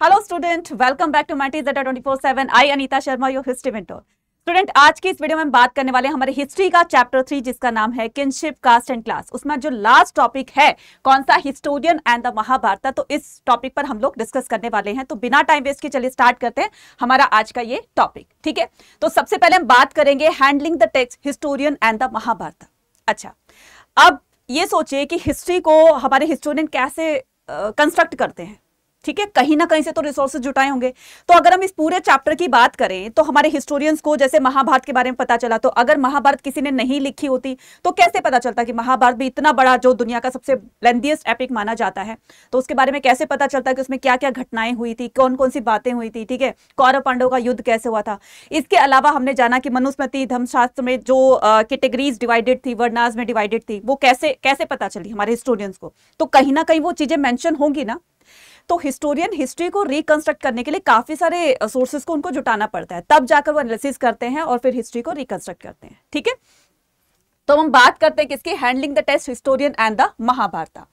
Hello student welcome back to my tease twenty four seven I Anita Sharma your history mentor student आज की इस video में हम बात करने वाले हमारे हिस्ट्री का चैप्टर थ्री जिसका नाम है किनशिप कास्ट एंड क्लास उसमें जो लास्ट टॉपिक है कौन सा हिस्टोरियन एंड द महाभारत तो इस टॉपिक पर हम लोग डिस्कस करने वाले हैं। तो बिना टाइम वेस्ट के चलिए स्टार्ट करते हैं हमारा आज का ये टॉपिक ठीक है? तो सबसे पहले हम बात करेंगे handling the text historian and the Mahabharata अच्छा अब ये सोचिए कि हिस्ट्री को हमारे हिस्टोरियन कैसे कंस्ट्रक्ट uh, करते हैं। ठीक है? कहीं ना कहीं से तो रिसोर्सेज जुटाए होंगे। तो अगर हम इस पूरे चैप्टर की बात करें तो हमारे हिस्टोरियंस को जैसे महाभारत के बारे में पता चला तो अगर महाभारत किसी ने नहीं लिखी होती तो कैसे पता चलता कि महाभारत भी इतना बड़ा, जो दुनिया का सबसे लेंदियस्ट एपिक माना जाता है? तो उसके बारे में कैसे पता चलता कि उसमें क्या क्या घटनाएँ हुई थी कौन कौन सी बातें हुई थी, ठीक है? कौरव पांडव का युद्ध कैसे हुआ था? इसके अलावा हमने जाना कि मनुस्मृति, धर्मशास्त्र में जो कैटेगरीज डिवाइडेड थी वर्णाज में डिवाइडेड थी, वो कैसे कैसे पता चली हमारे हिस्टोरियंस को? तो कहीं ना कहीं वो चीज़ें मैंशन होंगी ना? तो हिस्टोरियन हिस्ट्री को रिकंस्ट्रक्ट करने के लिए काफ़ी सारे सोर्सेस को उनको जुटाना पड़ता है। तब जाकर वो एनालिसिस करते हैं और फिर हिस्ट्री को रिकंस्ट्रक्ट करते हैं, ठीक है? तो हम बात करते हैं किसकी? Handling the test historian and the Mahabharata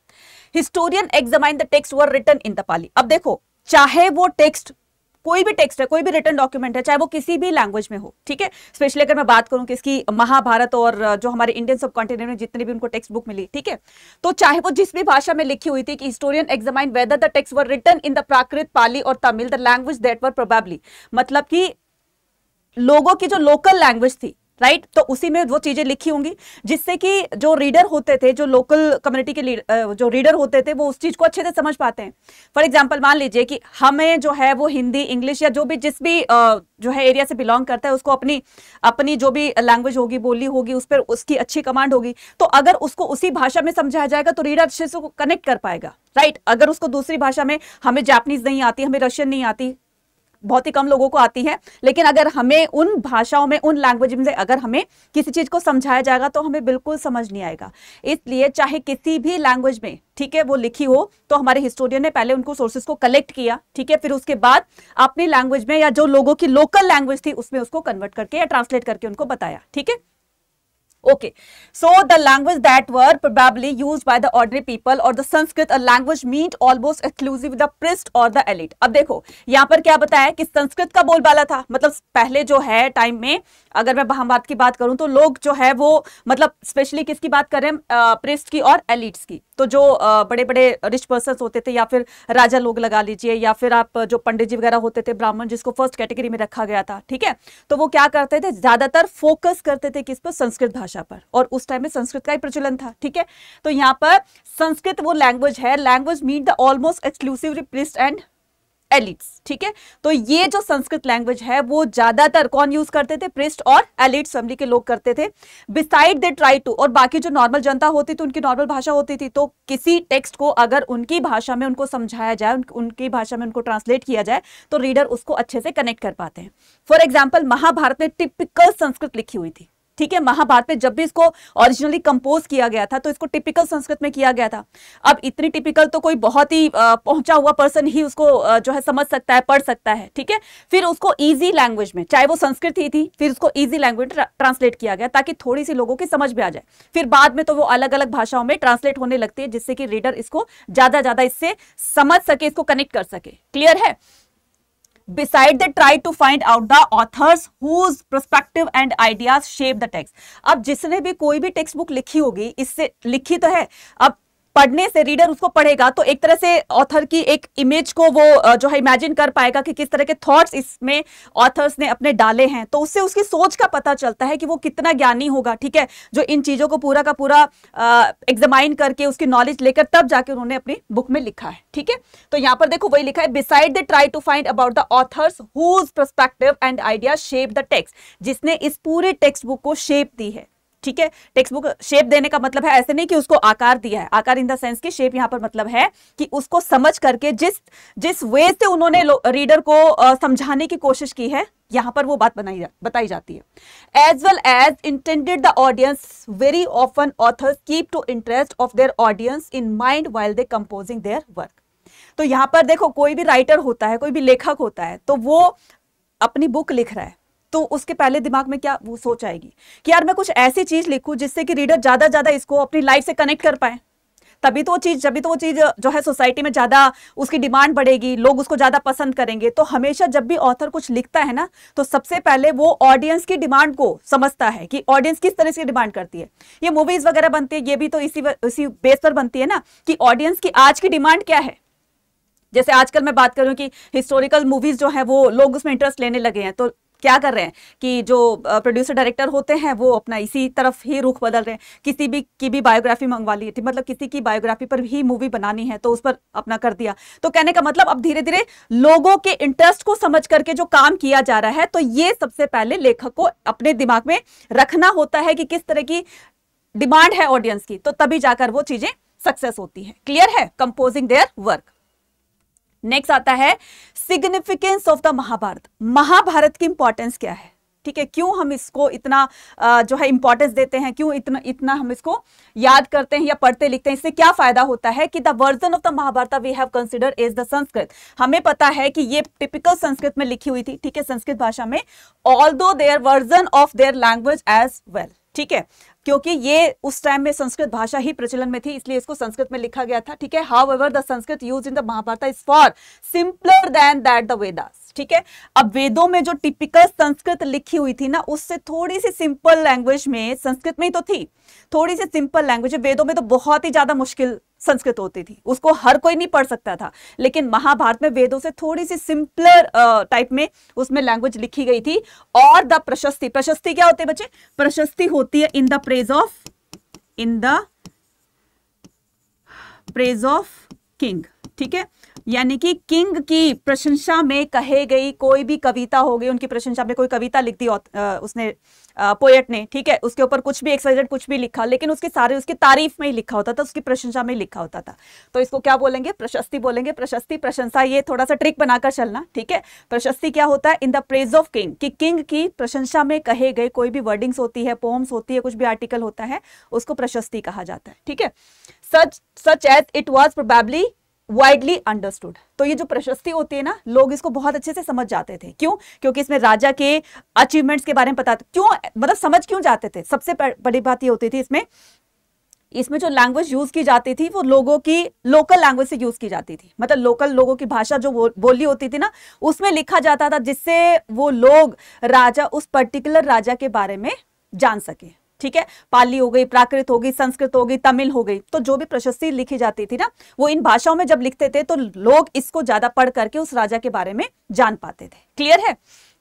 historian examine the text were written in the Pali अब देखो, चाहे वो टेक्स्ट कोई भी टेक्स्ट है, कोई भी रिटर्न डॉक्यूमेंट है, चाहे वो किसी भी लैंग्वेज में हो, ठीक है? स्पेशली अगर मैं बात करूँ कि इसकी महाभारत और जो हमारे इंडियन सब कॉन्टिनेंट में जितने भी उनको टेक्स्ट बुक मिली, ठीक है? तो चाहे वो जिस भी भाषा में लिखी हुई थी कि historian examine whether the text were written in the Prakrit Pali और Tamil the language that were probably मतलब कि लोगों की जो लोकल लैंग्वेज थी राइट right? तो उसी में वो चीज़ें लिखी होंगी, जिससे कि जो रीडर होते थे, जो लोकल कम्युनिटी के जो रीडर होते थे, वो उस चीज़ को अच्छे से समझ पाते हैं फॉर एग्ज़ाम्पल मान लीजिए कि हमें जो है वो हिंदी, इंग्लिश या जो भी, जिस भी जो है एरिया से बिलोंग करता है, उसको अपनी अपनी जो भी लैंग्वेज होगी बोली होगी, उस पर उसकी अच्छी कमांड होगी तो अगर उसको उसी भाषा में समझाया जाएगा तो रीडर अच्छे से कनेक्ट कर पाएगा राइट right? अगर उसको दूसरी भाषा में हमें जापनीज नहीं आती, हमें रशियन नहीं आती बहुत ही कम लोगों को आती है। लेकिन अगर हमें उन भाषाओं में, उन लैंग्वेज में अगर हमें किसी चीज़ को समझाया जाएगा तो हमें बिल्कुल समझ नहीं आएगा। इसलिए चाहे किसी भी लैंग्वेज में, ठीक है, वो लिखी हो तो हमारे हिस्टोरियन ने पहले उनको सोर्सेस को कलेक्ट किया, ठीक है, फिर उसके बाद अपनी लैंग्वेज में या जो लोगों की लोकल लैंग्वेज थी, उसमें उसको कन्वर्ट करके या ट्रांसलेट करके उनको बताया, ठीक है? Okay, so the language that were probably used by the ordinary people or the Sanskrit, a language meant almost exclusive with the priest or the elite. अब देखो यहाँ पर क्या बताया कि संस्कृत का बोलबाला था। मतलब पहले जो है टाइम में अगर मैं महाभारत की बात करूँ तो लोग जो है वो मतलब स्पेशली किसकी बात कर प्रिस्ट की और एलिट्स की। तो जो बड़े बड़े रिच पर्सन होते थे या फिर राजा लोग लगा लीजिए या फिर आप जो पंडित जी वगैरह होते थे ब्राह्मण जिसको फ़र्स्ट कैटेगरी में रखा गया था ठीक है? तो वो क्या करते थे? ज़्यादातर फोकस करते थे किस पर? संस्कृत भाषा पर। और उस टाइम में संस्कृत का ही प्रचलन था ठीक है? तो यहाँ पर संस्कृत वो लैंग्वेज है language meant the almost exclusive priests and elites ठीक है? तो ये जो संस्कृत लैंग्वेज है वो ज़्यादातर कौन यूज़ करते थे? प्रिस्ट और एलिट फैमिली के लोग करते थे। बिसाइड दे ट्राई टू और बाकी जो नॉर्मल जनता होती थी उनकी नॉर्मल भाषा होती थी। तो किसी टेक्स्ट को अगर उनकी भाषा में उनको समझाया जाए उन, उनकी भाषा में उनको ट्रांसलेट किया जाए तो रीडर उसको अच्छे से कनेक्ट कर पाते हैं। फॉर एग्ज़ाम्पल महाभारत में टिपिकल संस्कृत लिखी हुई थी। ठीक है, महाभारत में जब भी इसको ओरिजिनली कंपोज किया गया था तो इसको टिपिकल संस्कृत में किया गया था। अब इतनी टिपिकल तो कोई बहुत ही पहुँचा हुआ पर्सन ही उसको जो है समझ सकता है, पढ़ सकता है, ठीक है? फिर उसको इजी लैंग्वेज में, चाहे वो संस्कृत ही थी, फिर उसको इजी लैंग्वेज ट्रांसलेट किया गया, ताकि थोड़ी सी लोगों की समझ में आ जाए। फिर बाद में तो वो अलग अलग भाषाओं में ट्रांसलेट होने लगती है, जिससे कि रीडर इसको ज़्यादा ज़्यादा इससे समझ सके, इसको कनेक्ट कर सके। क्लियर है? Besides they try to find out the authors whose perspective and ideas shape the text अब जिसने भी कोई भी टेक्स्ट बुक लिखी होगी, इससे लिखी तो है। अब पढ़ने से रीडर उसको पढ़ेगा तो एक तरह से ऑथर की एक इमेज को वो जो है इमेजिन कर पाएगा कि किस तरह के थॉट्स इसमें ऑथर्स ने अपने डाले हैं। तो उससे उसकी सोच का पता चलता है कि वो कितना ज्ञानी होगा, ठीक है? जो इन चीज़ों को पूरा का पूरा एग्जामाइन करके उसकी नॉलेज लेकर तब जाके उन्होंने अपनी बुक में लिखा है, ठीक है? तो यहाँ पर देखो, वही लिखा है besides they try to find about the authors whose perspective and idea shape the text जिसने इस पूरे टेक्स्ट बुक को शेप दी है। ठीक है? टेक्स्ट बुक शेप देने का मतलब है ऐसे नहीं कि उसको आकार दिया है। आकार इन द सेंस की शेप यहाँ पर मतलब है कि उसको समझ करके जिस जिस वे से उन्होंने रीडर को समझाने की कोशिश की है यहाँ पर वो बात बनाई जा, बताई जाती है। As well as intended the audience very often authors keep to interest of their audience in mind while they composing their work तो यहाँ पर देखो कोई भी राइटर होता है कोई भी लेखक होता है तो वो अपनी बुक लिख रहा है। तो उसके पहले दिमाग में क्या वो सोच आएगी कि यार मैं कुछ ऐसी चीज़ लिखूं जिससे कि रीडर ज़्यादा ज़्यादा इसको अपनी लाइफ से कनेक्ट कर पाए। तभी तो वो चीज़, जब तो वो चीज़ जो है सोसाइटी में ज़्यादा उसकी डिमांड बढ़ेगी, लोग उसको ज़्यादा पसंद करेंगे तो हमेशा जब भी ऑथर कुछ लिखता है ना तो सबसे पहले वो ऑडियंस की डिमांड को समझता है कि ऑडियंस किस तरह से डिमांड करती है। ये मूवीज़ वगैरह बनती है, ये भी तो इसी इसी बेस पर बनती है ना, कि ऑडियंस की आज की डिमांड क्या है। जैसे आजकल मैं बात करूँ कि हिस्टोरिकल मूवीज़ जो है वो लोग उसमें इंटरेस्ट लेने लगे हैं तो क्या कर रहे हैं कि जो प्रोड्यूसर डायरेक्टर होते हैं, वो अपना इसी तरफ़ ही रुख बदल रहे हैं। किसी भी, की भी बायोग्राफी मंगवा ली थी मतलब किसी की बायोग्राफी पर ही मूवी बनानी है तो उस पर अपना कर दिया। तो कहने का मतलब अब धीरे धीरे लोगों के इंटरेस्ट को समझ करके जो काम किया जा रहा है तो ये सबसे पहले लेखक को अपने दिमाग में रखना होता है कि किस तरह की डिमांड है ऑडियंस की तो तभी जाकर वो चीज़ें सक्सेस होती है। क्लियर है? कंपोजिंग देयर वर्क नेक्स्ट आता है significance of the Mahabharata Mahabharata की इंपॉर्टेंस क्या है? ठीक है, क्यों हम इसको इतना जो है इंपॉर्टेंस देते हैं? क्यों इतना इतना हम इसको याद करते हैं या पढ़ते लिखते हैं? इससे क्या फ़ायदा होता है कि the version of the Mahabharata we have consider is the Sanskrit हमें पता है कि ये टिपिकल संस्कृत में लिखी हुई थी, ठीक है संस्कृत भाषा में although there version of their language as well ठीक है? क्योंकि ये उस टाइम में संस्कृत भाषा ही प्रचलन में थी, इसलिए इसको संस्कृत में लिखा गया था, ठीक है? However the Sanskrit use in the Mahabharata is far simpler than that the Vedas ठीक है? अब वेदों में जो टिपिकल संस्कृत लिखी हुई थी ना, उससे थोड़ी सी सिंपल लैंग्वेज में, संस्कृत में ही तो थी थोड़ी सी सिंपल लैंग्वेज वेदों में तो बहुत ही ज़्यादा मुश्किल संस्कृत होती थी। उसको हर कोई नहीं पढ़ सकता था। लेकिन महाभारत में वेदों से थोड़ी सी सिंपलर टाइप में उसमें लैंग्वेज लिखी गई थी। और द प्रशस्ति प्रशस्ति क्या होती है बच्चे? प्रशस्ति होती है in the praise of in the praise of king ठीक है? यानी कि किंग की प्रशंसा में कहे गई कोई भी कविता हो गई, उनकी प्रशंसा में कोई कविता लिख दी उसने पोएट ने, ठीक है? उसके ऊपर कुछ भी एक्साइजेड कुछ भी लिखा, लेकिन उसके सारे, उसकी तारीफ़ में ही लिखा होता था, उसकी प्रशंसा में लिखा होता था। तो इसको क्या बोलेंगे? प्रशस्ति बोलेंगे। प्रशस्ति, प्रशंसा, ये थोड़ा सा ट्रिक बनाकर चलना, ठीक है? प्रशस्ति क्या होता है? In the praise of king कि किंग की प्रशंसा में कहे गए कोई भी वर्डिंग्स होती है पोम्स होती है, कुछ भी आर्टिकल होता है, उसको प्रशस्ति कहा जाता है, ठीक है? Such such as it was probably widely understood तो ये जो प्रशस्ति होती है ना, लोग इसको बहुत अच्छे से समझ जाते थे। क्यों? क्योंकि इसमें राजा के अचीवमेंट्स के बारे में पता क्यों मतलब समझ क्यों जाते थे? सबसे बड़ी बात ये होती थी इसमें इसमें जो लैंग्वेज यूज़ की जाती थी, वो लोगों की लोकल लैंग्वेज से यूज़ की जाती थी। मतलब लोकल लोगों की भाषा जो बोली होती थी ना, उसमें लिखा जाता था जिससे वो लोग राजा, उस पर्टिकुलर राजा के बारे में जान सके। ठीक है? पाली हो गई, प्राकृत हो गई, संस्कृत हो गई, तमिल हो गई तो जो भी प्रशस्ति लिखी जाती थी ना, वो इन भाषाओं में जब लिखते थे तो लोग इसको ज़्यादा पढ़ करके उस राजा के बारे में जान पाते थे। क्लियर है?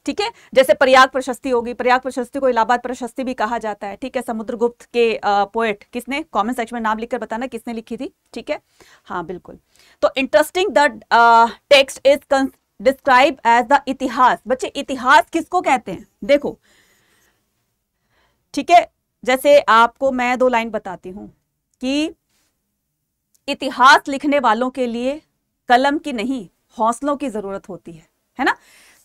ठीक है? जैसे प्रयाग प्रशस्ति होगी प्रयाग प्रशस्ति को इलाहाबाद प्रशस्ति भी कहा जाता है, ठीक है? समुद्रगुप्त के पोएट किसने? कमेंट सेक्शन में नाम लिखकर बताना किसने लिखी थी, ठीक है? हाँ बिल्कुल। तो interesting the text is describe as the itihasa. बच्चे, इतिहास किसको कहते हैं? देखो, ठीक है? जैसे आपको मैं दो लाइन बताती हूँ कि इतिहास लिखने वालों के लिए कलम की नहीं, हौसलों की ज़रूरत होती है है ना?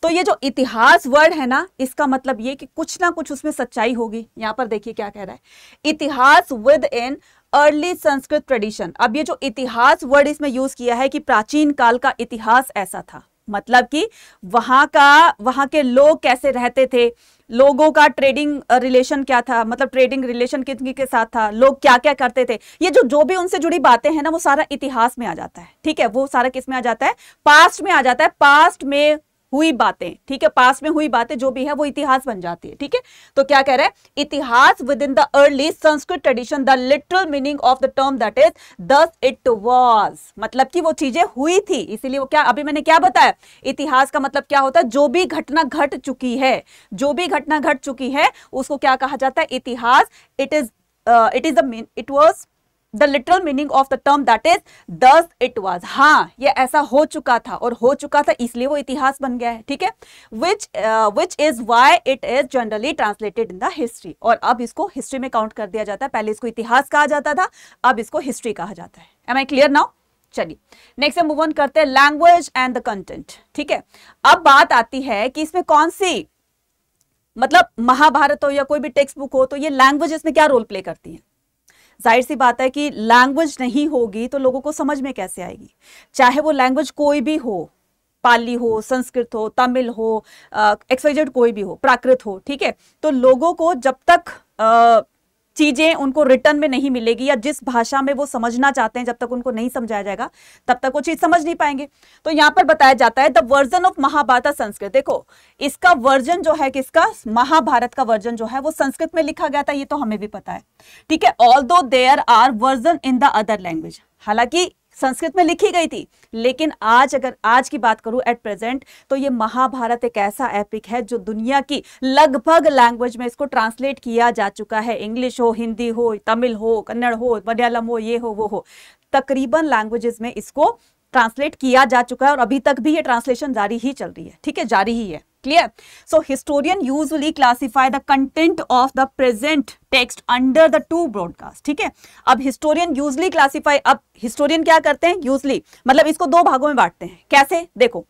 तो ये जो इतिहास वर्ड है ना, इसका मतलब ये कि कुछ ना कुछ उसमें सच्चाई होगी। यहाँ पर देखिए क्या कह रहा है। Itihasa within early Sanskrit tradition अब ये जो इतिहास वर्ड इसमें यूज़ किया है कि प्राचीन काल का इतिहास ऐसा था। मतलब कि वहाँ का, वहाँ के लोग कैसे रहते थे? लोगों का ट्रेडिंग रिलेशन क्या था? मतलब ट्रेडिंग रिलेशन किन के साथ था? लोग क्या क्या करते थे? ये जो जो भी उनसे जुड़ी बातें हैं ना, वो सारा इतिहास में आ जाता है। ठीक है? वो सारा किसमें आ जाता है? पास्ट में आ जाता है। पास्ट में हुई बातें, ठीक है, पास में हुई बातें जो भी है वो इतिहास बन जाती है, ठीक है? तो क्या कह रहे हैं? Itihasa within the early Sanskrit tradition the literal meaning of the term that is thus it was मतलब कि वो चीज़ें हुई थी, इसीलिए वो क्या, अभी मैंने क्या बताया? इतिहास का मतलब क्या होता है? जो भी घटना घट चुकी है, जो भी घटना घट चुकी है, उसको क्या कहा जाता है? Itihasa it is it is the it was the literal meaning of the term that is thus it was हाँ ये ऐसा हो चुका था और हो चुका था, इसलिए वो इतिहास बन गया है, ठीक है? Which which is why it is generally translated in the history और अब इसको हिस्ट्री में काउंट कर दिया जाता है। पहले इसको इतिहास कहा जाता था, अब इसको हिस्ट्री कहा जाता है। एम आई क्लियर नाउ चलिए नेक्स्ट मूव ऑन करते हैं। लैंग्वेज एंड द कंटेंट ठीक है? अब बात आती है कि इसमें कौन सी मतलब महाभारत हो या कोई भी टेक्स्ट बुक हो तो ये लैंग्वेज इसमें क्या रोल प्ले करती है? ज़ाहिर सी बात है कि लैंग्वेज नहीं होगी तो लोगों को समझ में कैसे आएगी? चाहे वो लैंग्वेज कोई भी हो पाली हो संस्कृत हो तमिल हो एक्सवाइजेड कोई भी हो प्राकृत हो ठीक है? तो लोगों को जब तक आ, चीज़ें उनको रिटर्न में नहीं मिलेगी या जिस भाषा में वो समझना चाहते हैं जब तक उनको नहीं समझाया जाएगा, तब तक वो चीज़ समझ नहीं पाएँगे। तो यहाँ पर बताया जाता है, the version of Mahabharata Sanskrit. देखो, इसका वर्जन जो है किसका? महाभारत का वर्जन जो है वो संस्कृत में लिखा गया था, ये तो हमें भी पता है। ठीक है although there are version in the other language हालाँकि संस्कृत में लिखी गई थी। लेकिन आज अगर आज की बात करूँ एट प्रेजेंट तो ये महाभारत एक ऐसा एपिक है जो दुनिया की लगभग लैंग्वेज में इसको ट्रांसलेट किया जा चुका है। इंग्लिश हो हिंदी हो तमिल हो कन्नड़ हो मलयालम हो, ये हो, वो हो। तकरीबन लैंग्वेजेस में इसको ट्रांसलेट किया जा चुका है और अभी तक भी ये ट्रांसलेशन जारी ही चल रही है। ठीक है? जारी ही है। Clear so historian usually classify the content of the present text under the two broadcast ठीक है अब historian usually classify अब historian क्या करते हैं usually मतलब इसको दो भागों में बांटते हैं कैसे देखो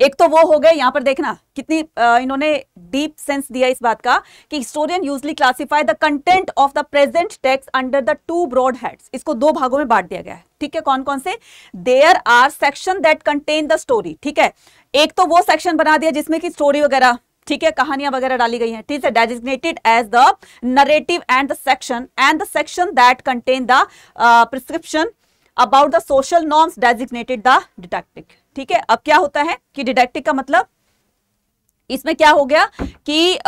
एक तो वो हो गए, यहाँ पर देखना, कितनी इन्होंने डीप सेंस दिया इस बात का कि historian usually classify the content of the present text under the two broad heads इसको दो भागों में बांट दिया गया है। ठीक है कौन कौन से? There are section that contain the story ठीक है? एक तो वो सेक्शन बना दिया जिसमें कि स्टोरी वगैरह, ठीक है, कहानियाँ वगैरह डाली गई हैं, ठीक है? Designated as the narrative and the section and the section that contain the prescription about the social norms designated the didactic ठीक है? अब क्या होता है कि डिडेक्टिव का मतलब इसमें क्या हो गया कि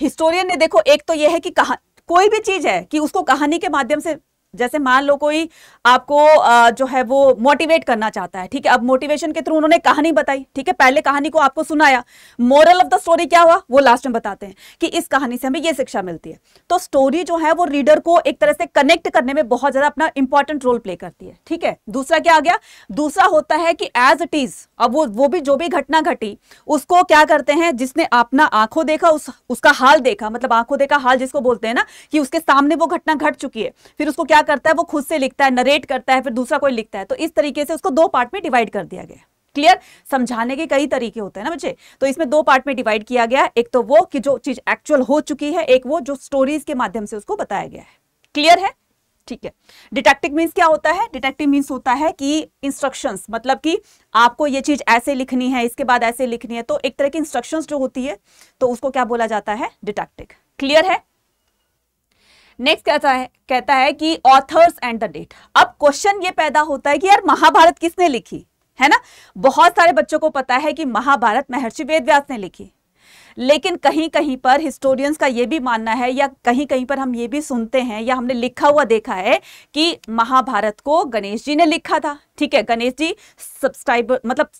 हिस्टोरियन ने देखो, एक तो यह है कि कहा, कोई भी चीज़ है कि उसको कहानी के माध्यम से जैसे मान लो कोई आपको जो है वो मोटिवेट करना चाहता है, ठीक है? अब मोटिवेशन के थ्रू उन्होंने कहानी बताई, ठीक है? पहले कहानी को आपको सुनाया। मोरल ऑफ़ द स्टोरी क्या हुआ? वो लास्ट में बताते हैं कि इस कहानी से हमें ये शिक्षा मिलती है। तो स्टोरी जो है वो रीडर को एक तरह से कनेक्ट करने में बहुत ज़्यादा अपना इंपॉर्टेंट रोल प्ले करती है, ठीक है? दूसरा क्या आ गया? दूसरा होता है कि एज इट इज़ अब वो वो भी जो भी घटना घटी, उसको क्या करते हैं? जिसने अपना आँखों देखा, उस, उसका हाल देखा मतलब आँखों देखा हाल जिसको बोलते हैं ना, कि उसके सामने वो घटना घट चुकी है, फिर उसको क्या करता है, वो खुद से लिखता है नरेट करता है, फिर दूसरा कोई लिखता है। तो इस तरीके से उसको दो पार्ट में डिवाइड कर दिया गया। क्लियर समझाने के कई तरीके होते हैं ना बच्चे? तो इसमें दो पार्ट में डिवाइड किया गया। एक तो वो कि जो चीज़ एक्चुअल हो चुकी है, एक वो जो स्टोरीज के माध्यम से उसको बताया गया है। क्लियर है? ठीक है। डिटेक्टिव मीन्स क्या होता है? डिटेक्टिव मीन्स होता है कि इंस्ट्रक्शंस मतलब कि आपको ये चीज़ ऐसे लिखनी है, इसके बाद ऐसे लिखनी है तो एक तरह की इंस्ट्रक्शंस जो होती है तो उसको क्या बोला जाता है? डिटेक्टिव क्लियर है? नेक्स्ट कहता है कहता है कि ऑथर्स एंड द डेट अब क्वेश्चन ये पैदा होता है कि यार महाभारत किसने लिखी? है ना? बहुत सारे बच्चों को पता है कि महाभारत महर्षि वेदव्यास ने लिखी। लेकिन कहीं कहीं पर हिस्टोरियंस का यह भी मानना है या कहीं कहीं पर हम ये भी सुनते हैं या हमने लिखा हुआ देखा है कि महाभारत को गणेश जी ने लिखा था। ठीक है, गणेश जी सब्सक्राइबर मतलब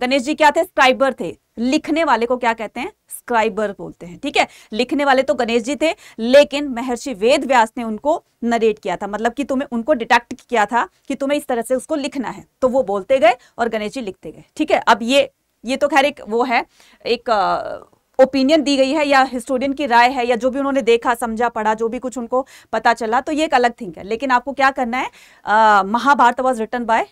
गणेश जी क्या थे? स्क्राइबर थे। लिखने वाले को क्या कहते हैं? स्क्राइबर बोलते हैं। ठीक है, लिखने वाले तो गणेश जी थे, लेकिन महर्षि वेद व्यास ने उनको नरेट किया था। मतलब कि तुम्हें उनको डिटेक्ट किया था कि तुम्हें इस तरह से उसको लिखना है। तो वो बोलते गए और गणेश जी लिखते गए। ठीक है, अब ये ये तो खैर एक वो है, एक ओपिनियन दी गई है या हिस्टोरियन की राय है या जो भी उन्होंने देखा, समझा, पढ़ा, जो भी कुछ उनको पता चला तो ये एक अलग थिंग है। लेकिन आपको क्या करना है? महाभारत वॉज़ रिटर्न बाय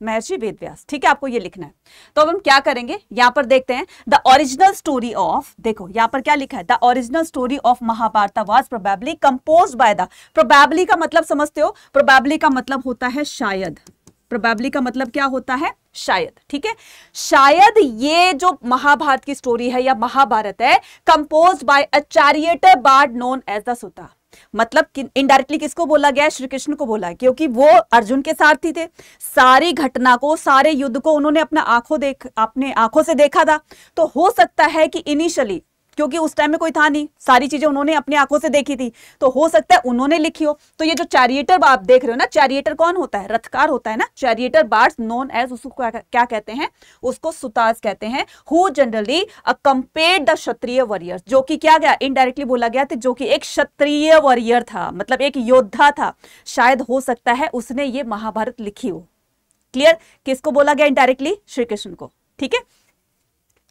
महर्षि वेदव्यास। ठीक है, आपको ये लिखना है। तो अब हम क्या करेंगे? यहाँ पर देखते हैं। द ओरिजिनल स्टोरी ऑफ़ देखो, यहाँ पर क्या लिखा है? The original story of Mahabharata was probably compose by the probably का मतलब समझते हो? प्रोबेबली का मतलब होता है शायद। प्रोबेबली का मतलब क्या होता है? शायद, ठीक है? शायद ये जो महाभारत की स्टोरी है या महाभारत है compose by a charioteer bard known as the suta मतलब कि इनडायरेक्टली किसको बोला गया श्री कृष्ण को बोला क्योंकि वो अर्जुन के सारथी थे। सारी घटना को, सारे युद्ध को उन्होंने अपना आँखों देख, अपने आँखों से देखा था। तो हो सकता है कि इनिशियली क्योंकि उस टाइम में कोई था नहीं। सारी चीज़ें उन्होंने अपनी आँखों से देखी थी। तो हो सकता है उन्होंने लिखी हो। तो ये जो चैरिएटर आप देख रहे हो ना, चैरिएटर कौन होता है? रथकार होता है ना? चैरिएटर बार्ड्स नोन एज उसको क्या कहते हैं? उसको सुताज कहते हैं। Who generally compare the kshatriya warrior जो कि क्या गया? इनडायरेक्टली बोला गया था, जो कि एक क्षत्रिय वॉरियर था। मतलब एक योद्धा था। शायद हो सकता है उसने ये महाभारत लिखी हो। क्लियर किसको बोला गया इनडायरेक्टली श्री कृष्ण को। ठीक है?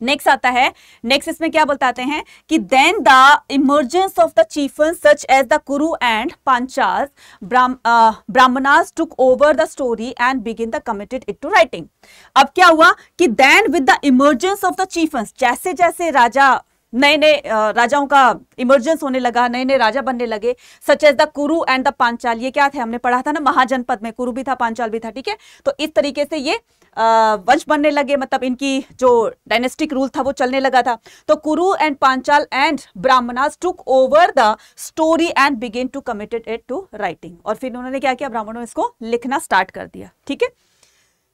नेक्स्ट आता है। नेक्स्ट इसमें क्या बताते हैं कि then the emergence of the chiefdom such as the Kuru and Panchala Brahmanas took over the story and begin the committed it to writing अब क्या हुआ कि then with the emergence of the chiefdom जैसे जैसे राजा नए नए राजाओं का इमरजेंस होने लगा नए नए राजा बनने लगे such as the Kuru and the Panchala ये क्या थे? हमने पढ़ा था ना, महाजनपद में कुरु भी था पांचाल भी था, ठीक है? तो इस तरीके से ये वंश बनने लगे मतलब इनकी जो डायनेस्टिक रूल था, वो चलने लगा था। तो Kuru and Panchala and Brahmanas took over the story and began to committed it to writing और फिर उन्होंने क्या किया? ब्राह्मणों इसको लिखना स्टार्ट कर दिया, ठीक है?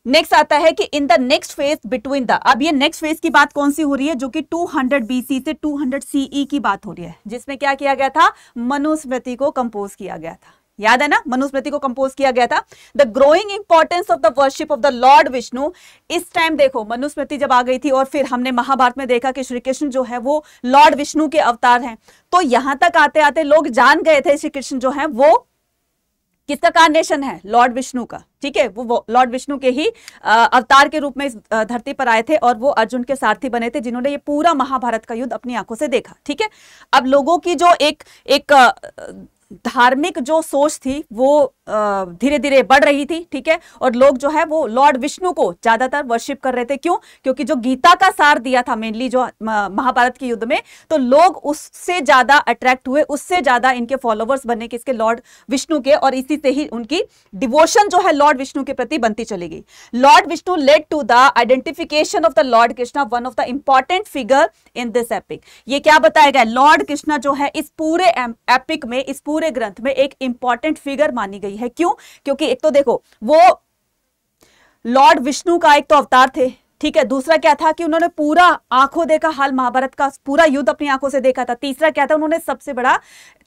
नेक्स्ट आता है कि in the next phase between the अब ये नेक्स्ट फ़ेज़ की बात कौन सी हो रही है? जो कि 200 बीसी से 200 सीई की बात हो रही है, जिसमें क्या किया गया था? मनुस्मृति को कंपोज किया गया था। याद है ना? मनुस्मृति को कंपोज किया गया था। The growing importance of the worship of the lord Vishnu इस टाइम देखो, मनुस्मृति जब आ गई थी और फिर हमने महाभारत में देखा कि श्री कृष्ण जो है वो लॉर्ड विष्णु के अवतार हैं। तो यहाँ तक आते आते लोग जान गए थे श्री कृष्ण जो है, वो किसका कार्नेशन है? लॉर्ड विष्णु का। ठीक है? वो वो लॉर्ड विष्णु के ही आ, अवतार के रूप में इस धरती पर आए थे और वो अर्जुन के सारथी बने थे जिन्होंने ये पूरा महाभारत का युद्ध अपनी आँखों से देखा। ठीक है? अब लोगों की जो एक एक धार्मिक जो सोच थी, वो धीरे धीरे बढ़ रही थी, ठीक है? और लोग जो है, वो लॉर्ड विष्णु को ज़्यादातर वर्शिप कर रहे थे। क्यों? क्योंकि जो गीता का सार दिया था मेनली जो महाभारत के युद्ध में तो लोग उससे ज़्यादा अट्रैक्ट हुए, उससे ज़्यादा इनके फॉलोवर्स बने किसके लॉर्ड विष्णु के, और इसी से ही उनकी डिवोशन जो है लॉर्ड विष्णु के प्रति बनती चली गई। Lord Vishnu led to the identification of the lord Krishna one of the important figure in this epic ये क्या बताया गया? लॉर्ड कृष्णा जो है, इस पूरे एपिक में, इस पूरे पूरे ग्रंथ में एक इंपॉर्टेंट फिगर मानी गई है। क्यों? क्योंकि एक तो देखो, वो लॉर्ड विष्णु का एक तो अवतार थे। ठीक है दूसरा क्या था कि उन्होंने पूरा आँखों देखा हाल महाभारत का पूरा युद्ध अपनी आँखों से देखा था। तीसरा क्या था उन्होंने सबसे बड़ा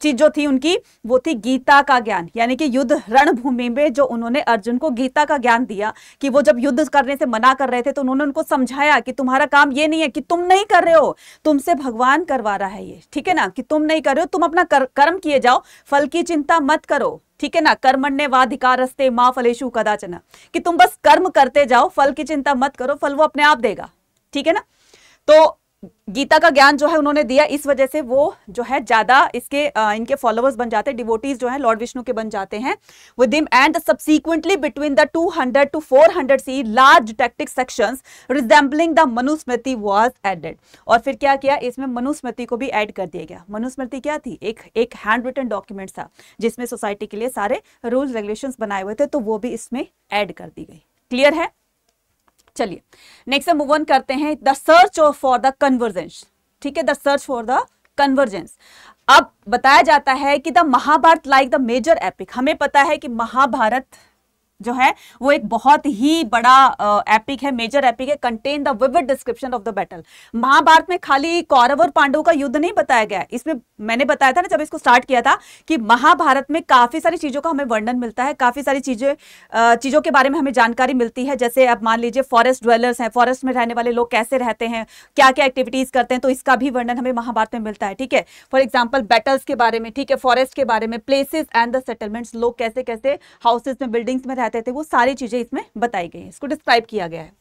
चीज़ जो थी उनकी वो थी गीता का ज्ञान यानी कि युद्ध रणभूमि में जो उन्होंने अर्जुन को गीता का ज्ञान दिया कि वो जब युद्ध करने से मना कर रहे थे तो उन्होंने उनको समझाया कि तुम्हारा काम ये नहीं है कि तुम नहीं कर रहे हो तुमसे भगवान करवा रहा है ये ठीक है ना? कि तुम नहीं कर रहे हो तुम अपना कर, कर्म किए जाओ फल की चिंता मत करो। ठीक है ना? वाधिकारस्ते माँ फलेशु कदाचन। कि तुम बस कर्म करते जाओ, फल की चिंता मत करो, फल वो अपने आप देगा। ठीक है ना? तो गीता का ज्ञान जो है उन्होंने दिया इस वजह से वो जो है ज़्यादा इसके आ, इनके फॉलोअर्स बन जाते हैं डिवोटीज जो है लॉर्ड विष्णु के बन जाते हैं with him and subsequently between the 200 to 400 C large didactic sections resembling the Manusmriti was added और फिर क्या किया? इसमें मनुस्मृति को भी ऐड कर दिया गया। मनुस्मृति क्या थी? एक एक हैंड रिटन डॉक्यूमेंट था जिसमें सोसाइटी के लिए सारे रूल्स रेगुलेशन बनाए हुए थे तो वो भी इसमें एड कर दी गई। क्लियर है? चलिए नेक्स्ट मूव ऑन करते हैं the search for the convergence ठीक है the search for the convergence अब बताया जाता है कि the Mahabharata like the major epic हमें पता है कि महाभारत जो है, वो एक बहुत ही बड़ा एपिक है मेजर एपिक है contain the vivid description of the battle Mahabharata में खाली कौरव और पांडव का युद्ध नहीं बताया गया। इसमें मैंने बताया था ना, जब इसको स्टार्ट किया था, कि महाभारत में काफ़ी सारी चीज़ों का हमें वर्णन मिलता है, काफ़ी सारी चीज़ें चीज़ों के बारे में हमें जानकारी मिलती है। जैसे अब मान लीजिए फॉरेस्ट ड्वेलर्स हैं फॉरेस्ट में रहने वाले लोग कैसे रहते हैं क्या क्या एक्टिविटीज़ करते हैं तो इसका भी वर्णन हमें महाभारत में मिलता है, ठीक है? फॉर एग्ज़ाम्पल बैटल्स के बारे में, ठीक है? फॉरेस्ट के बारे में प्लेसेस एंड द सेटलमेंट्स लोग कैसे कैसे हाउसेज में बिल्डिंग्स में रहते थे, वो सारी चीज़ें इसमें बताई गई है। इसको डिस्क्राइब किया गया है।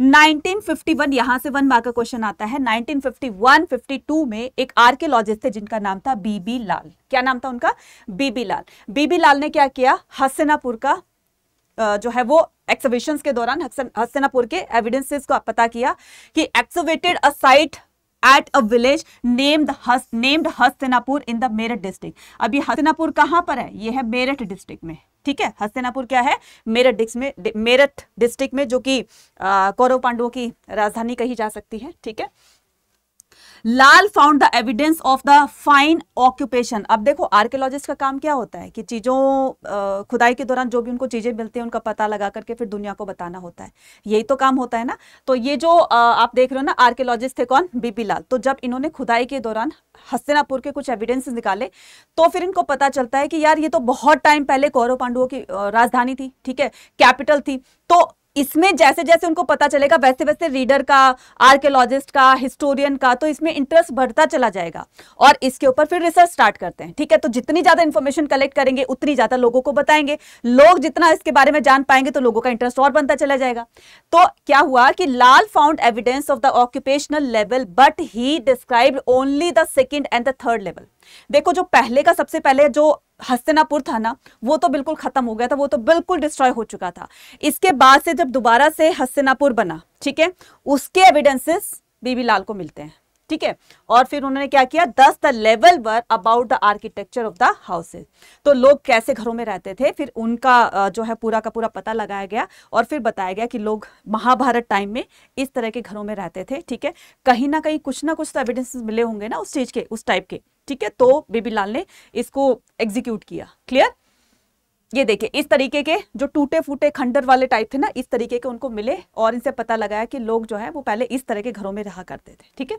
1951 यहाँ से वन मार्क का क्वेश्चन आता है। 1951 52 में एक आर्कियोलॉजिस्ट थे, जिनका नाम था बीबी लाल क्या नाम था उनका? बीबी लाल बीबी लाल ने क्या किया? हसनापुर का जो है वो एक्सबिशन के दौरान हसनापुर के एविडेंसेस को पता किया कि excavated a site at a village named named Hastinapur in the Meerut district अभी हस्तिनापुर कहाँ पर है? ये है मेरठ डिस्ट्रिक्ट में। ठीक है, हस्तिनापुर क्या है? मेरठ डिस्ट में, मेरठ डिस्ट्रिक्ट में जो कि कौरव पांडवों की राजधानी कही जा सकती है, ठीक है? Lal found the evidence of the fine occupation अब देखो आर्कियोलॉजिस्ट का काम क्या होता है कि चीज़ों खुदाई के दौरान जो भी उनको चीज़ें मिलती हैं, उनका पता लगा करके फिर दुनिया को बताना होता है। यही तो काम होता है ना? तो ये जो आप देख रहे हो ना आर्कियोलॉजिस्ट थे कौन? बीपी लाल तो जब इन्होंने खुदाई के दौरान हस्तिनापुर के कुछ एविडेंस निकाले तो फिर इनको पता चलता है कि यार, ये तो बहुत टाइम पहले कौरव पांडुओं की राजधानी थी, ठीक है? कैपिटल थी। तो इसमें जैसे जैसे उनको पता चलेगा, वैसे वैसे रीडर का आर्कियोलॉजिस्ट का हिस्टोरियन का तो इसमें इंटरेस्ट बढ़ता चला जाएगा। और इसके ऊपर फिर रिसर्च स्टार्ट करते हैं, ठीक है? तो जितनी ज़्यादा इंफॉर्मेशन कलेक्ट करेंगे, उतनी ज़्यादा लोगों को बताएँगे। लोग जितना इसके बारे में जान पाएँगे तो लोगों का इंटरेस्ट और बनता चला जाएगा। तो क्या हुआ कि Lal found evidence of the occupational level but he describe only the second and the third level देखो, जो पहले का सबसे पहले जो हस्तिनापुर था ना, वो तो बिल्कुल खत्म हो गया था, वो तो बिल्कुल डिस्ट्रॉय हो चुका था। इसके बाद से जब दोबारा से हस्तिनापुर बना, ठीक है, उसके एविडेंसेस बीबी लाल को मिलते हैं, ठीक है? और फिर उन्होंने क्या किया? Thus the level were about the architecture of the houses तो लोग कैसे घरों में रहते थे? फिर उनका जो है पूरा का पूरा पता लगाया गया और फिर बताया गया कि लोग महाभारत टाइम में इस तरह के घरों में रहते थे, ठीक है? कहीं ना कहीं कुछ ना कुछ तो एविडेंस मिले होंगे ना उस चीज़ के, उस टाइप के। ठीक है तो बेबी लाल ने इसको एग्जीक्यूट किया। क्लियर ये देखिए, इस तरीके के जो टूटे फूटे खंडर वाले टाइप थे ना, इस तरीके के उनको मिले और इनसे पता लगाया कि लोग जो है, वो पहले इस तरह के घरों में रहा करते थे, ठीक है?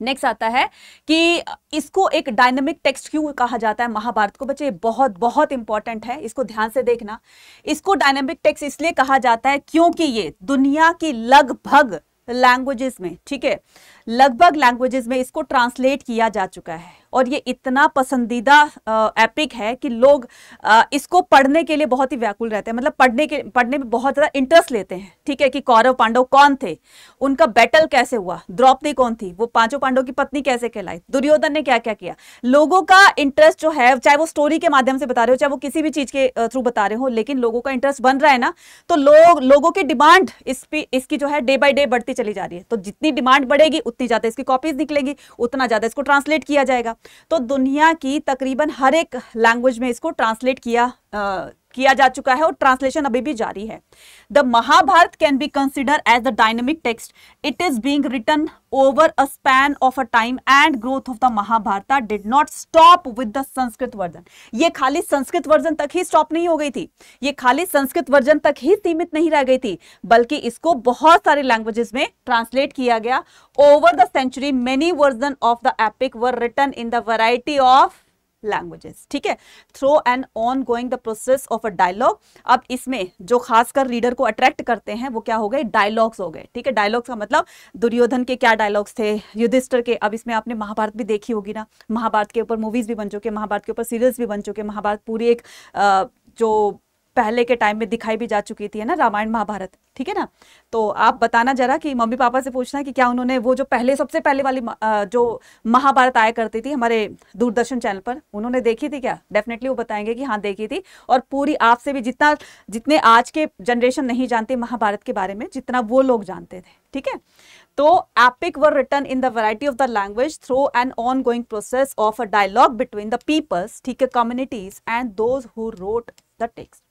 नेक्स्ट आता है कि इसको एक डायनेमिक टेक्स्ट क्यों कहा जाता है? महाभारत को बच्चे, बहुत बहुत इंपॉर्टेंट है, इसको ध्यान से देखना। इसको डायनेमिक टेक्स्ट इसलिए कहा जाता है क्योंकि ये दुनिया की लगभग लैंग्वेजेस में ठीक है? लगभग लैंग्वेजेस में इसको ट्रांसलेट किया जा चुका है। और ये इतना पसंदीदा एपिक है कि लोग इसको पढ़ने के लिए बहुत ही व्याकुल रहते हैं। मतलब पढ़ने के, पढ़ने में बहुत ज़्यादा इंटरेस्ट लेते हैं। ठीक है कि कौरव पांडव कौन थे? उनका बैटल कैसे हुआ? द्रौपदी कौन थी? वो पाँचों पांडव की पत्नी कैसे कहलाई? दुर्योधन ने क्या क्या? किया लोगों का इंटरेस्ट जो है, चाहे वो स्टोरी के माध्यम से बता रहे हो, चाहे वो किसी भी चीज़ के थ्रू बता रहे हो, लेकिन लोगों का इंटरेस्ट बन रहा है ना तो लोग, लोगों की डिमांड इस इसकी जो है डे बाई डे बढ़ती चली जा रही है। तो जितनी डिमांड बढ़ेगी, उतनी ज़्यादा इसकी कॉपीज निकलेगी, उतना ज़्यादा इसको ट्रांसलेट किया जाएगा। तो दुनिया की तकरीबन हर एक लैंग्वेज में इसको ट्रांसलेट किया आ, किया जा चुका है और ट्रांसलेशन अभी भी जारी है। The Mahabharata can be consider as the dynamic text. It is being written over a span of a time and growth of the Mahabharata did not stop with the Sanskrit version. ये खाली Sanskrit version तक ही stop नहीं हो गई थी। ये खाली Sanskrit version तक ही सीमित नहीं रह गई थी, बल्कि इसको बहुत सारे लैंग्वेजेस में ट्रांसलेट किया गया। Over the century many version of the epic were written in the variety of languages ठीक है? Through and ongoing the process of a dialogue अब इसमें जो खासकर रीडर को अट्रैक्ट करते हैं वो क्या हो गए? डायलॉग्स हो गए। ठीक है? डायलॉग्स का मतलब दुर्योधन के क्या डायलॉग्स थे? युधिष्ठर के अब इसमें आपने महाभारत भी देखी होगी ना। महाभारत के ऊपर मूवीज़ भी बन चुके महाभारत के ऊपर सीरियल्स भी बन चुके महाभारत पूरी एक आ, जो पहले के टाइम में दिखाई भी जा चुकी थी, है ना, रामायण महाभारत, ठीक है ना? तो आप बताना जरा कि मम्मी पापा से पूछना कि क्या उन्होंने वो जो पहले, सबसे पहले वाली जो महाभारत आया करती थी हमारे दूरदर्शन चैनल पर, उन्होंने देखी थी क्या? डेफिनेटली वो बताएँगे कि हाँ देखी थी। और पूरी आपसे भी जितना, जितने आज के जनरेशन नहीं जानते महाभारत के बारे में, जितना वो लोग जानते थे, ठीक है? तो epic were written in the variety of the language through an ongoing process of a dialogue between the peoples ठीक है communities and those who wrote the text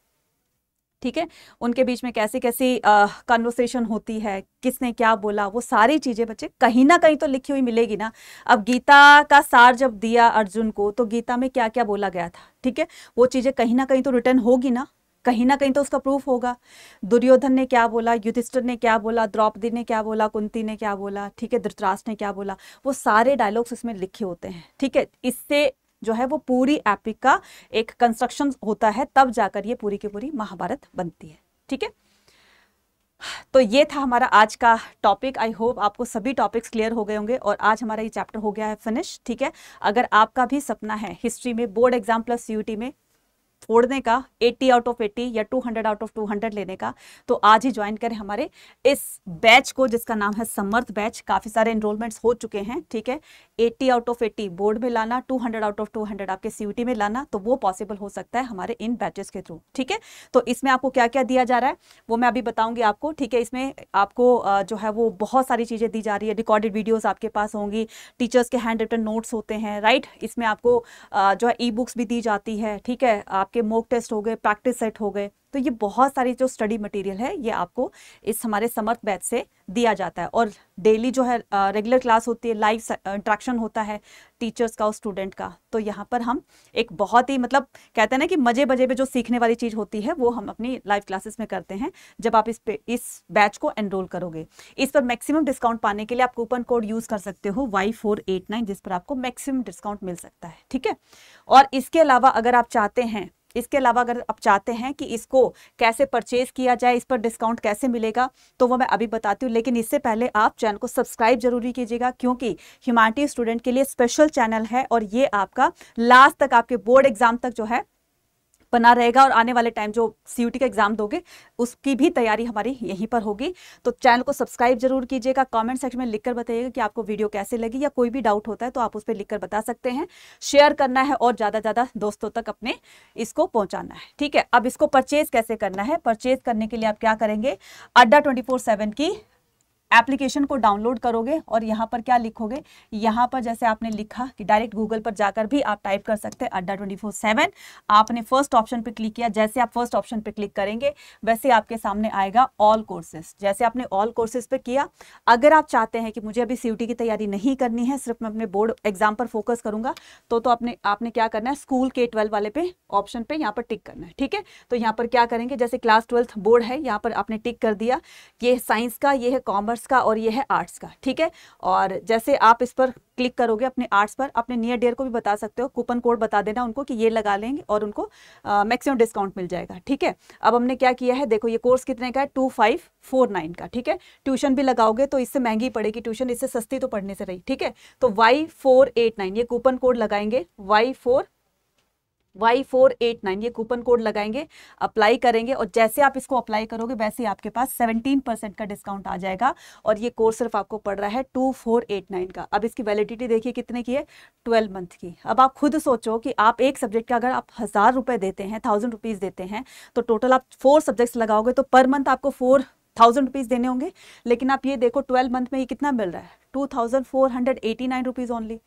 ठीक है? उनके बीच में कैसी कैसी कन्वर्सेशन होती है, किसने क्या बोला, वो सारी चीज़ें बच्चे कहीं ना कहीं तो लिखी हुई मिलेगी ना। अब गीता का सार जब दिया अर्जुन को तो गीता में क्या क्या बोला गया था, ठीक है? वो चीज़ें कहीं ना कहीं तो रिटर्न होगी ना, कहीं ना कहीं तो उसका प्रूफ होगा। दुर्योधन ने क्या बोला, युधिष्ठिर ने क्या बोला, द्रौपदी ने क्या बोला, कुंती ने क्या बोला, ठीक है? धृतराष्ट्र ने क्या बोला, वो सारे डायलॉग्स उसमें लिखे होते हैं, ठीक है? इससे जो है वो पूरी एपिक का एक कंस्ट्रक्शन होता है, तब जाकर ये पूरी की पूरी महाभारत बनती है, ठीक है? तो ये था हमारा आज का टॉपिक आई होप आपको सभी टॉपिक्स क्लियर हो गए होंगे और आज हमारा ये चैप्टर हो गया है फिनिश ठीक है? अगर आपका भी सपना है हिस्ट्री में बोर्ड एग्ज़ाम प्लस यूटी में फोड़ने का 80 आउट ऑफ़ 80 या 200 आउट ऑफ़ 200 लेने का तो आज ही ज्वाइन करें हमारे इस बैच को, जिसका नाम है समर्थ बैच। काफ़ी सारे इनरोलमेंट्स हो चुके हैं, ठीक है? 80 आउट ऑफ़ 80 बोर्ड में लाना 200 आउट ऑफ़ 200 आपके सी में लाना तो वो पॉसिबल हो सकता है हमारे इन बैचेस के थ्रू ठीक है? तो इसमें आपको क्या क्या दिया जा रहा है, वो मैं अभी बताऊँगी आपको, ठीक है? इसमें आपको जो है वो बहुत सारी चीज़ें दी जा रही है रिकॉर्डेड वीडियोज़ आपके पास होंगी टीचर्स के हैंड रिटन नोट्स होते हैं राइट इसमें आपको जो है ई बुक्स भी दी जाती है, ठीक है? आप आपके मोक टेस्ट हो गए प्रैक्टिस सेट हो गए तो ये बहुत सारी जो स्टडी मटेरियल है, ये आपको इस हमारे समर्थ बैच से दिया जाता है। और डेली जो है रेगुलर क्लास होती है लाइव इंट्रैक्शन होता है टीचर्स का और स्टूडेंट का तो यहाँ पर हम एक बहुत ही मतलब कहते हैं ना कि मज़े बजे में जो सीखने वाली चीज़ होती है, वो हम अपनी लाइव क्लासेस में करते हैं, जब आप इस पे, इस बैच को एनरोल करोगे। इस पर मैक्सिमम डिस्काउंट पाने के लिए आप कूपन कोड यूज़ कर सकते हो वाई फोर एट नाइन जिस पर आपको मैक्सिमम डिस्काउंट मिल सकता है, ठीक है? और इसके अलावा अगर आप चाहते हैं इसके अलावा अगर आप चाहते हैं कि इसको कैसे परचेज किया जाए, इस पर डिस्काउंट कैसे मिलेगा तो वो मैं अभी बताती हूँ। लेकिन इससे पहले आप चैनल को सब्सक्राइब ज़रूरी कीजिएगा, क्योंकि ह्यूमैनिटी स्टूडेंट के लिए स्पेशल चैनल है और ये आपका लास्ट तक आपके बोर्ड एग्ज़ाम तक जो है बना रहेगा और आने वाले टाइम जो सीयूटी का एग्ज़ाम दोगे, उसकी भी तैयारी हमारी यहीं पर होगी। तो चैनल को सब्सक्राइब ज़रूर कीजिएगा। कमेंट सेक्शन में लिखकर बताइएगा कि आपको वीडियो कैसे लगी या कोई भी डाउट होता है तो आप उस पर लिखकर बता सकते हैं। शेयर करना है और ज़्यादा ज़्यादा दोस्तों तक अपने इसको पहुंचाना है। ठीक है, अब इसको परचेज कैसे करना है? परचेज करने के लिए आप क्या करेंगे? अड्डा ट्वेंटी की एप्लीकेशन को डाउनलोड करोगे और यहाँ पर क्या लिखोगे? यहाँ पर जैसे आपने लिखा कि डायरेक्ट गूगल पर जाकर भी आप टाइप कर सकते हैं अड्डा ट्वेंटी फोर सेवन। आपने फ़र्स्ट ऑप्शन पर क्लिक किया। जैसे आप फ़र्स्ट ऑप्शन पर क्लिक करेंगे, वैसे आपके सामने आएगा ऑल कोर्सेज जैसे आपने ऑल कोर्सेज पर किया, अगर आप चाहते हैं कि मुझे अभी सीयूटी की तैयारी नहीं करनी है, सिर्फ़ मैं अपने बोर्ड एग्ज़ाम पर फोकस करूँगा तो तो आपने आपने क्या करना है? स्कूल के ट्वेल्व वाले पे ऑप्शन पे यहाँ पर टिक करना है, ठीक है? तो यहाँ पर क्या करेंगे? जैसे क्लास ट्वेल्थ बोर्ड है, यहाँ पर आपने टिक कर दिया। ये साइंस का, ये है कॉमर्स का और ये है आर्ट्स का, ठीक है? और जैसे आप इस पर क्लिक करोगे अपने आर्ट्स पर, अपने नियर डेयर को भी बता सकते हो कूपन कोड बता देना उनको कि ये लगा लेंगे और उनको मैक्सिमम डिस्काउंट मिल जाएगा, ठीक है? अब हमने क्या किया है, देखो ये कोर्स कितने का है? टू फाइव फोर नाइन का, ठीक है? ट्यूशन भी लगाओगे तो इससे महँगी पड़ेगी ट्यूशन इससे सस्ती तो पढ़ने से रही, ठीक है? तो वाई फोर एट नाइन ये कूपन कोड लगाएँगे Y four Y four eight nine ये कूपन कोड लगाएँगे अप्लाई करेंगे और जैसे आप इसको अप्लाई करोगे, वैसे ही आपके पास सेवनटीन परसेंट का डिस्काउंट आ जाएगा और ये कोर्स सिर्फ़ आपको पड़ रहा है टू फोर एट नाइन का। अब इसकी वैलिडिटी देखिए कितने की है? ट्वेल्व मंथ की। अब आप खुद सोचो कि आप एक सब्जेक्ट का अगर आप हज़ार रुपये देते हैं थाउज़ेंड रुपीज़ देते हैं तो टोटल आप फोर सब्जेक्ट्स लगाओगे तो पर मंथ आपको फोर थाउज़ेंड रुपीज़ देने होंगे। लेकिन आप ये देखो ट्वेल्व मंथ में ये कितना मिल रहा है? Two thousand four hundred eighty nine rupees only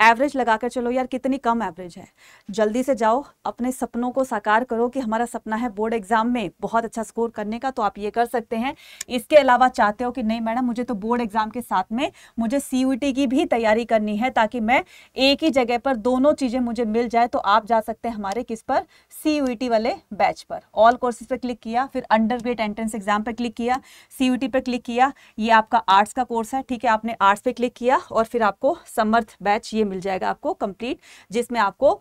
average लगाकर चलो यार, कितनी कम एवरेज है। जल्दी से जाओ, अपने सपनों को साकार करो कि हमारा सपना है बोर्ड एग्ज़ाम में बहुत अच्छा स्कोर करने का तो आप ये कर सकते हैं। इसके अलावा चाहते हो कि नहीं मैडम, मुझे तो बोर्ड एग्ज़ाम के साथ में मुझे सी की भी तैयारी करनी है ताकि मैं एक ही जगह पर दोनों चीज़ें मुझे मिल जाए तो आप जा सकते हैं हमारे किस पर? सी वाले बैच पर। ऑल कोर्सेज पर क्लिक किया, फिर अंडर एंट्रेंस एग्ज़ाम पर क्लिक किया सी पर क्लिक किया। ये आपका आर्ट्स का कोर्स है, ठीक है? आपने आर्ट्स पे क्लिक किया और फिर आपको समर्थ बैच ये मिल जाएगा आपको कंप्लीट जिसमें आपको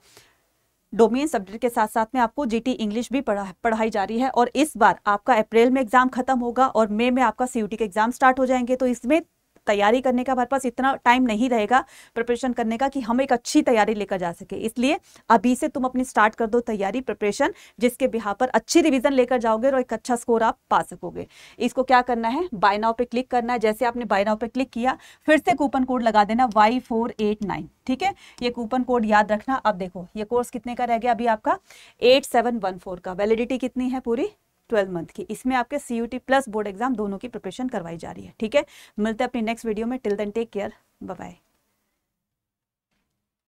डोमेन सब्जेक्ट के साथ साथ में आपको जीटी इंग्लिश भी पढ़ा, पढ़ाई जा रही है और इस बार आपका अप्रैल में एग्ज़ाम खत्म होगा और मई में आपका सीयूटी के एग्ज़ाम स्टार्ट हो जाएँगे। तो इसमें तैयारी करने का हमारे पास इतना टाइम नहीं रहेगा प्रिपरेशन करने का कि हम एक अच्छी तैयारी लेकर जा सके। इसलिए अभी से तुम अपनी स्टार्ट कर दो तैयारी प्रिपरेशन जिसके बिहार पर अच्छी रिविजन लेकर जाओगे और एक अच्छा स्कोर आप पा सकोगे। इसको क्या करना है? बाय नाउ पे क्लिक करना है। जैसे आपने बाय नाउ पे क्लिक किया, फिर से कूपन कोड लगा देना वाई फोर एट नाइन ठीक है? ये कूपन कोड याद रखना। अब देखो, ये कोर्स कितने का रह गया अभी आपका? एट सेवन वन फोर का। वैलिडिटी कितनी है पूरी? ट्वेल्व मंथ की। इसमें आपके सीयूटी प्लस बोर्ड एग्ज़ाम दोनों की प्रिपरेशन करवाई जा रही है, ठीक है? मिलते हैं अपनी नेक्स्ट वीडियो में। Till then take care bye